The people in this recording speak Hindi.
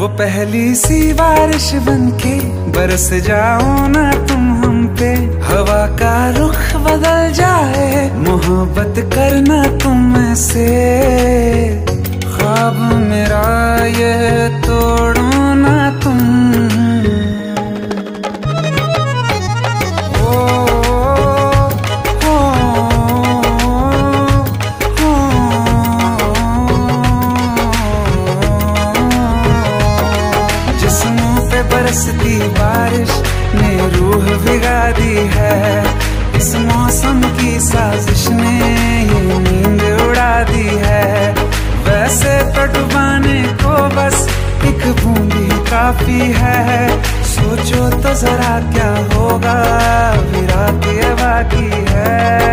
वो पहली सी बारिश बन के बरस जाओ ना तुम हम पे। हवा का रुख बदल जाए, मोहब्बत करना तुम से। बरसती बारिश ने रूह बिगा दी है। इस मौसम की साजिश ने ये नींद उड़ा दी है। वैसे तो डुबाने को बस एक बूंदी काफ़ी है। सोचो तो जरा क्या होगा विरात ये बाकी है।